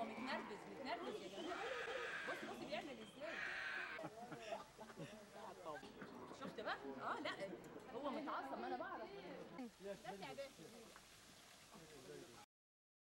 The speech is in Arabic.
هو متنرفز متنرفز يا جماعة. بص بص بيعمل إزاي؟ شفت بقى؟ آه لأ هو متعصب أنا بعرف. لا يا باشا.